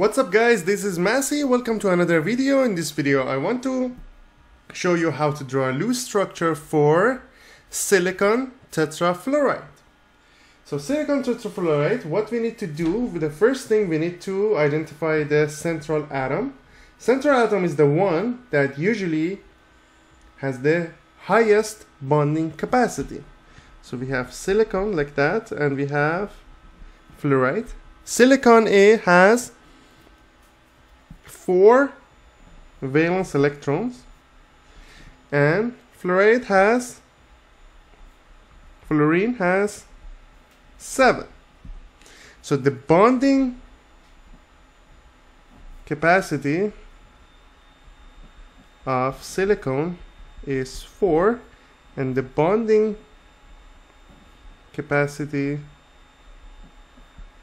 What's up guys, this is Masi, welcome to another video. In this video I want to show you how to draw a Lewis structure for silicon tetrafluoride. So silicon tetrafluoride, what we need to do, the first thing we need to identify the central atom. Central atom is the one that usually has the highest bonding capacity. So we have silicon like that and we have fluoride. Silicon A has four valence electrons and fluoride has fluorine has seven. So the bonding capacity of silicon is 4 and the bonding capacity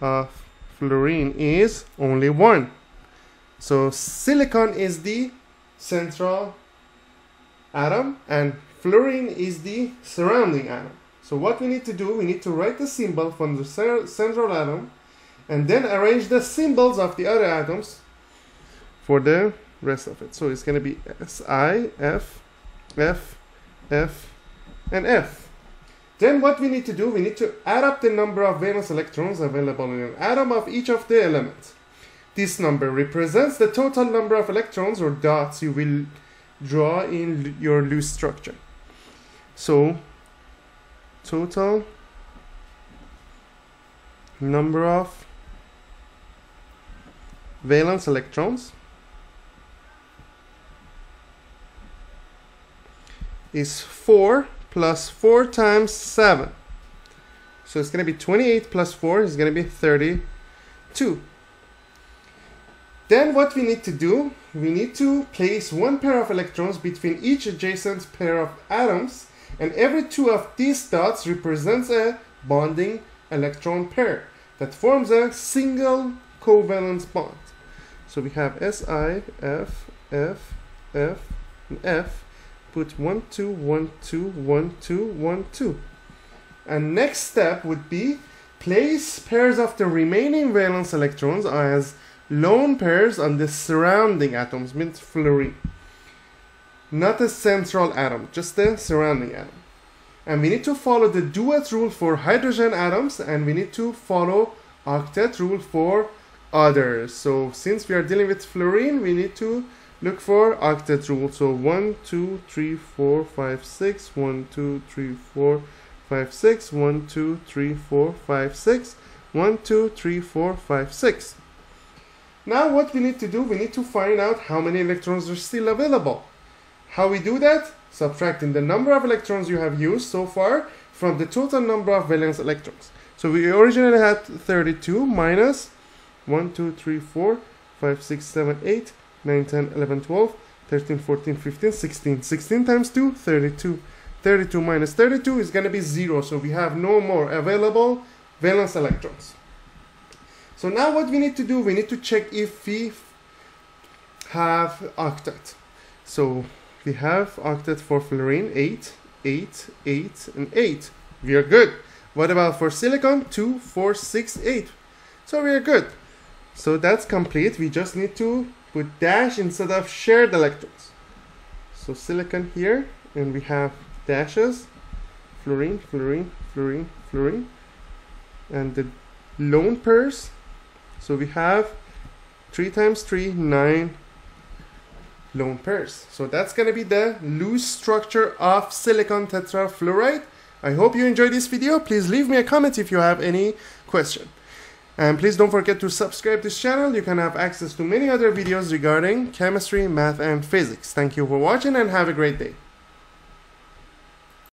of fluorine is only 1. So silicon is the central atom and fluorine is the surrounding atom. So what we need to do, we need to write the symbol from the central atom and then arrange the symbols of the other atoms for the rest of it. So it's going to be S, I, F, F, F, and F. Then what we need to do, we need to add up the number of valence electrons available in an atom of each of the elements. This number represents the total number of electrons or dots you will draw in your Lewis structure. So, total number of valence electrons is 4 plus 4 times 7. So it's going to be 28 plus 4 is going to be 32. Then what we need to do, we need to place one pair of electrons between each adjacent pair of atoms and every two of these dots represents a bonding electron pair that forms a single covalent bond. So we have Si, F, F, F, and F put 1, 2, 1, 2, 1, 2, 1, 2. And next step would be place pairs of the remaining valence electrons as lone pairs on the surrounding atoms, means fluorine. Not the central atom, just the surrounding atom. And we need to follow the duet rule for hydrogen atoms and we need to follow octet rule for others. So since we are dealing with fluorine, we need to look for octet rule. So 1, 2, 3, 4, 5, 6, 1, 2, 3, 4, 5, 6, 1, 2, 3, 4, 5, 6, 1, 2, 3, 4, 5, 6. Now what we need to do, we need to find out how many electrons are still available. How we do that? Subtracting the number of electrons you have used so far from the total number of valence electrons. So we originally had 32 minus 1, 2, 3, 4, 5, 6, 7, 8, 9, 10, 11, 12, 13, 14, 15, 16. 16 times 2, 32. 32 minus 32 is going to be 0, so we have no more available valence electrons. So now what we need to do, we need to check if we have octet. So we have octet for fluorine, 8, 8, 8, and 8. We are good. What about for silicon? 2, 4, 6, 8. So we are good. So that's complete. We just need to put dash instead of shared electrons. So silicon here, and we have dashes, fluorine, fluorine, fluorine, fluorine, and the lone pairs. So we have 3 times 3, 9 lone pairs. So that's going to be the Lewis structure of silicon tetrafluoride. I hope you enjoyed this video. Please leave me a comment if you have any question. And please don't forget to subscribe this channel. You can have access to many other videos regarding chemistry, math, and physics. Thank you for watching and have a great day.